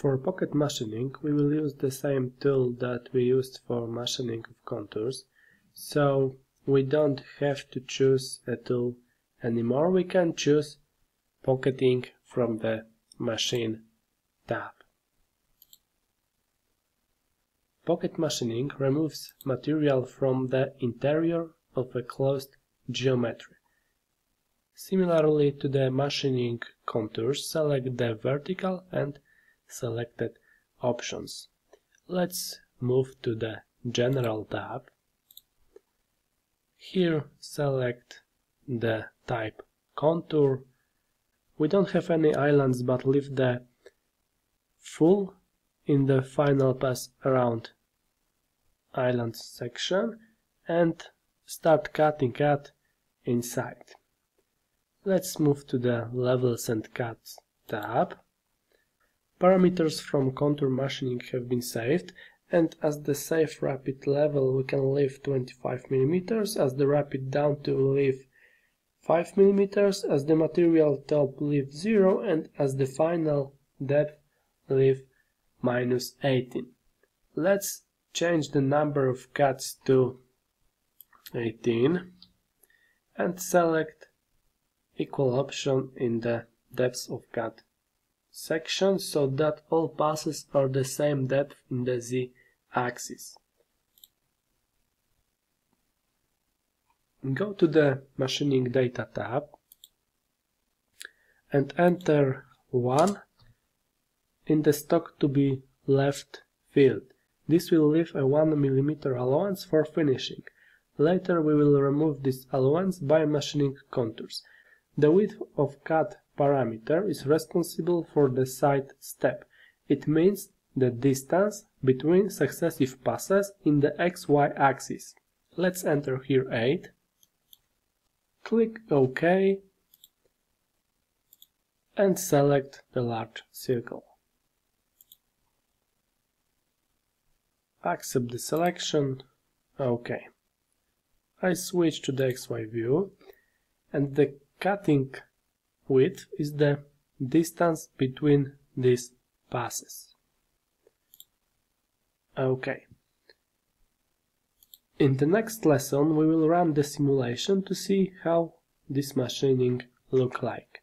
For pocket machining, we will use the same tool that we used for machining of contours, so we don't have to choose a tool anymore. We can choose pocketing from the machine tab. Pocket machining removes material from the interior of a closed geometry. Similarly to the machining contours, select the vertical and selected options. Let's move to the General tab. Here select the type contour. We don't have any islands but leave the full in the final pass around island section and start cutting at inside. Let's move to the Levels and Cuts tab. Parameters from contour machining have been saved and as the safe rapid level we can leave 25 mm, as the rapid down to leave 5 mm, as the material top leave 0 and as the final depth leave minus 18. Let's change the number of cuts to 18 and select equal option in the depth of cut section so that all passes are the same depth in the z axis. Go to the machining data tab and enter 1 in the stock to be left field. This will leave a 1 mm allowance for finishing. Later we will remove this allowance by machining contours. The width of cut parameter is responsible for the side step. It means the distance between successive passes in the xy axis. Let's enter here 8. Click OK and select the large circle. Accept the selection. OK. I switch to the XY view and the cutting width is the distance between these passes. Okay. In the next lesson we will run the simulation to see how this machining look like.